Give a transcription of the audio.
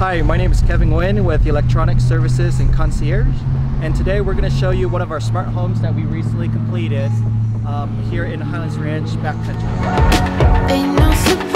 Hi, my name is Kevin Nguyen with Electronic Services and Concierge, and today we're going to show you one of our smart homes that we recently completed um, here in Highlands Ranch Backcountry.